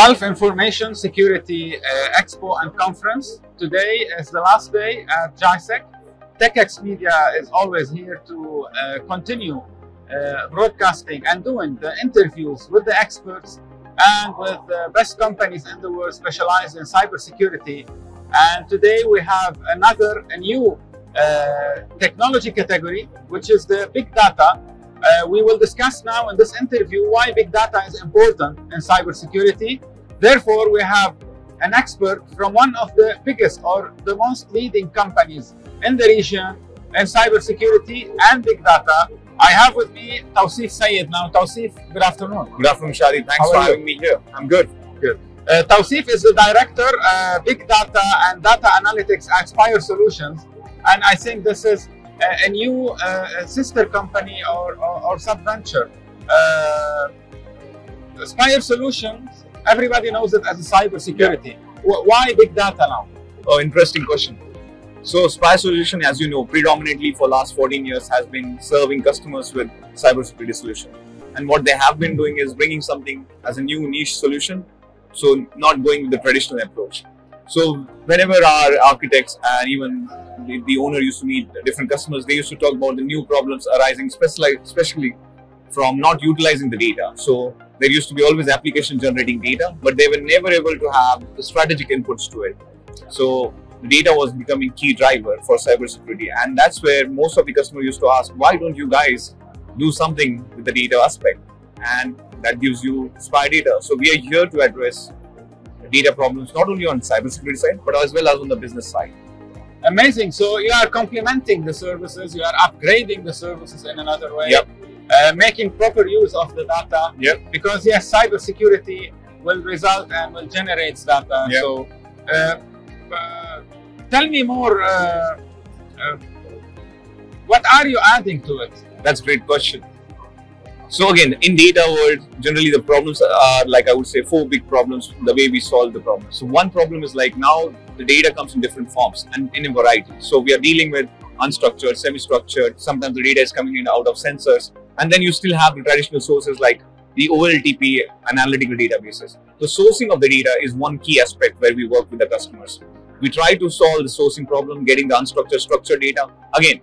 Gulf Information Security uh, Expo and Conference. Today is the last day at GISEC. TechX Media is always here to uh, continue uh, broadcasting and doing the interviews with the experts and with the best companies in the world specialized in cybersecurity. And today we have another a new uh, technology category, which is the big data. Uh, we will discuss now in this interview why big data is important in cybersecurity. Therefore, we have an expert from one of the biggest or the most leading companies in the region in cybersecurity and big data. I have with me Tausif Sayyed now. Tausif, good afternoon. Good afternoon, Shadi. Thanks How for having me here. I'm good. Uh, Tausif is the director, uh, big data and data analytics at Spire Solutions, and I think this is a, a new uh, sister company or, or, or sub-venture. Uh, Spire Solutions, everybody knows it as a cybersecurity. Wh- Why big data now? Oh, interesting question. So, Spire Solution, as you know, predominantly for last 14 years has been serving customers with cybersecurity solution. And what they have been doing is bringing something as a new niche solution. So, not going with the traditional approach. So, whenever our architects and even the, the owner used to meet different customers, they used to talk about the new problems arising, especially from not utilizing the data. So, there used to be always application generating data, but they were never able to have the strategic inputs to it. So, the data was becoming key driver for cybersecurity, and that's where most of the customers used to ask, "Why don't you guys do something with the data aspect?" And that gives you Spire Data. So, we are here to address data problems not only on cybersecurity side, but as well as on the business side. Amazing. So you are complementing the services, you are upgrading the services in another way. Yep. Uh, making proper use of the data. Yep. Because yes, cybersecurity will result and will generate data. Yep. So uh, uh, tell me more. Uh, uh, what are you adding to it? That's a great question. So again, in data world, generally the problems are like I would say four big problems. The way we solve the problem. So one problem is like now the data comes in different forms and in a variety. So we are dealing with unstructured, semi-structured. Sometimes the data is coming in out of sensors, and then you still have the traditional sources like the OLTP analytical databases. The sourcing of the data is one key aspect where we work with the customers. We try to solve the sourcing problem, getting the unstructured, structured data. Again,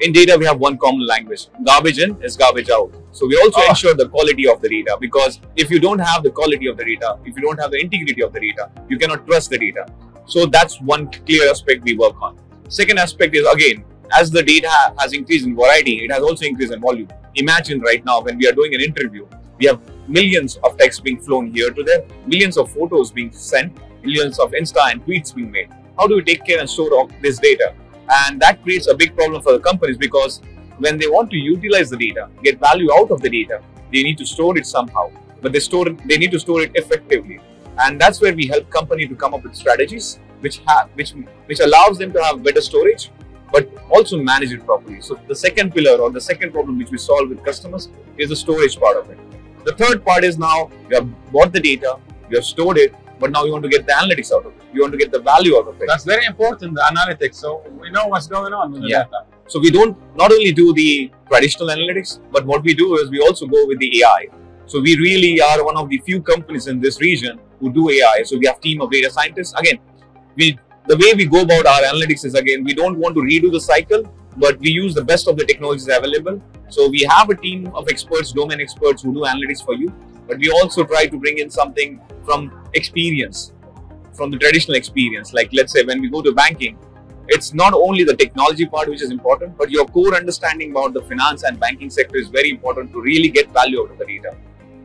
in data we have one common language garbage in is garbage out so we also Oh. ensure the quality of the data because if you don't have the quality of the data if you don't have the integrity of the data you cannot trust the data so that's one clear aspect we work on second aspect is again as the data has increased in variety it has also increased in volume. Imagine right now when we are doing an interview we have millions of texts being flown here to there millions of photos being sent millions of insta and tweets being made. How do we take care and store all this data? And that creates a big problem for the companies because when they want to utilize the data get value out of the data they need to store it somehow. But they store it, they need to store it effectively. And that's where we help company to come up with strategies which have which which allows them to have better storage but also manage it properly so the second pillar or the second problem which we solve with customers is the storage part of it the third part is now you have bought the data you have stored it but now you want to get the analytics out of it you want to get the value out of it That's very important, the analytics. So we know what's going on with the Yeah. data. So we don't not only do the traditional analytics, but what we do is we also go with the AI. So we really are one of the few companies in this region who do AI. So we have team of data scientists. Again, we the way we go about our analytics is again we don't want to redo the cycle, but we use the best of the technologies available. So we have a team of experts, domain experts who do analytics for you, but we also try to bring in something from experience, from the traditional experience. Like let's say when we go to banking, it's not only the technology part which is important, but your core understanding about the finance and banking sector is very important to really get value out of the data.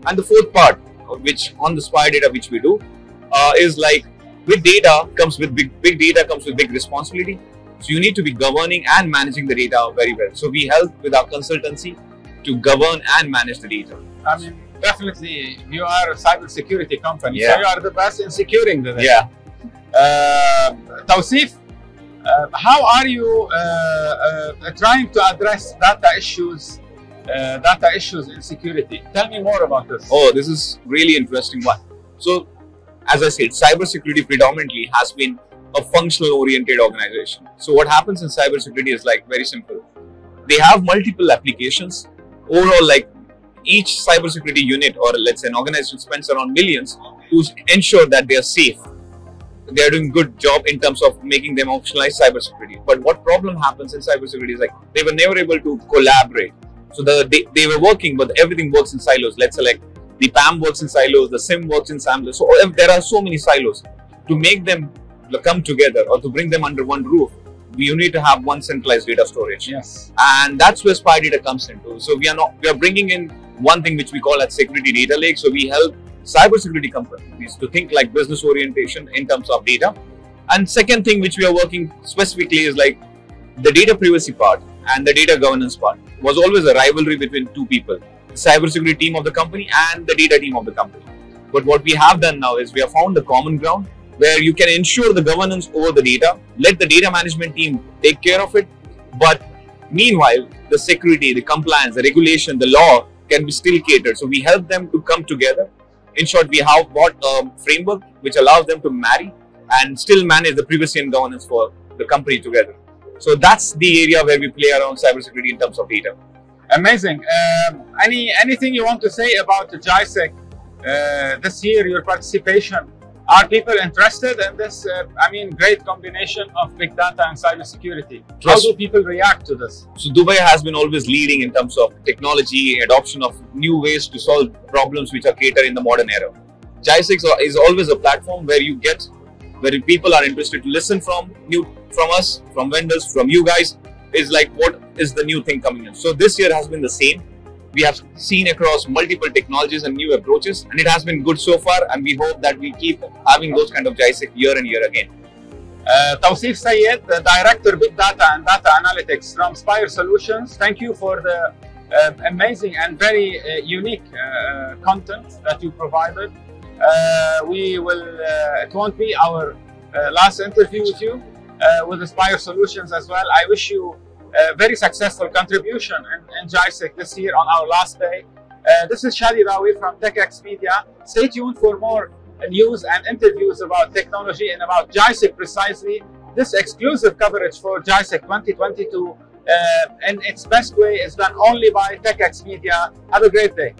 And the fourth part, which on the Spire Data which we do, uh, is like with data comes with big big data comes with big responsibility. So you need to be governing and managing the data very well. So we help with our consultancy to govern and manage the data. I mean, definitely, you are a cybersecurity company, so you are the best in securing the data. Yeah. Uh, Tausif, uh, how are you uh, uh, trying to address data issues, uh, data issues in security? Tell me more about this. Oh, this is really interesting one. So, as I said, cybersecurity predominantly has been a functional oriented organization. So, what happens in cybersecurity is like very simple. They have multiple applications. Overall, like each cybersecurity unit or let's say an organization spends around millions, to ensure that they are safe. They are doing good job in terms of making them optionalize cybersecurity. But what problem happens in cybersecurity is like they were never able to collaborate. So the, they, they were working, but everything works in silos. Let's say like the PAM works in silos, the SIEM works in silos. So there are so many silos. To make them come together or to bring them under one roof, you need to have one centralized data storage. Yes. And that's where Spire Data comes into. So we are not we are bringing in one thing which we call as security data lake. So we help cybersecurity companies to think like business orientation in terms of data. And second thing which we are working specifically is like the data privacy part and the data governance part was always a rivalry between two people, cybersecurity team of the company and the data team of the company. But what we have done now is we have found the common ground where you can ensure the governance over the data, let the data management team take care of it. But meanwhile, the security, the compliance, the regulation, the law can be still catered. So we help them to come together. In short, we have bought a framework which allows them to marry and still manage the privacy and governance for the company together. So that's the area where we play around cybersecurity in terms of data. Amazing. Um, any anything you want to say about the GISEC uh, this year? Your participation are people interested in this? Uh, I mean, great combination of big data and cybersecurity. How do people react to this? So Dubai has been always leading in terms of technology, adoption of new ways to solve problems which are catered in the modern era. GISEC is always a platform where you get, where people are interested to listen from new, from us, from vendors, from you guys. Is like what is the new thing coming in. So this year has been the same we have seen across multiple technologies and new approaches, and it has been good so far. And we hope that we keep having those kind of GISEC year and year again. Uh, Tausif Sayyed, Director Big Data and Data Analytics from Spire Solutions. Thank you for the uh, amazing and very uh, unique uh, content that you provided. Uh, we will, uh, it won't be our uh, last interview with you, with Spire Solutions as well. I wish you a very successful contribution in, in this year on our last day. Uh, this is Shadi Rawi from TechX Media. Stay tuned for more news and interviews about technology and about GISEC precisely. This exclusive coverage for GISEC 2022 uh, in its best way is done only by TechX Media. Have a great day.